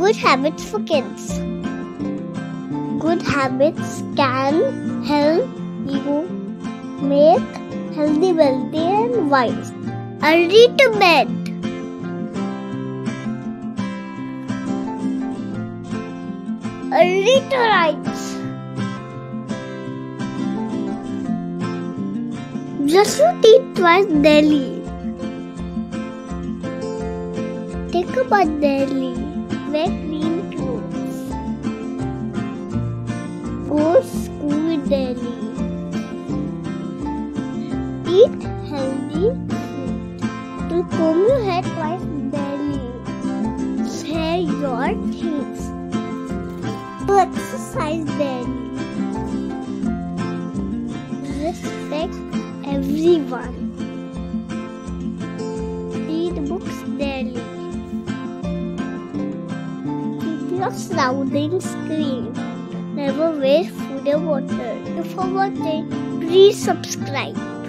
Good habits for kids. Good habits can help you make healthy, wealthy, and wise. Early to bed. Early to rise. Brush your teeth twice daily. Take a bath daily. Wear clean clothes. Go school daily. Eat healthy food. To comb your hair twice daily. Share your things. To exercise daily. Respect everyone. Keep your surroundings clean. Never waste food or water. If for watching, please subscribe.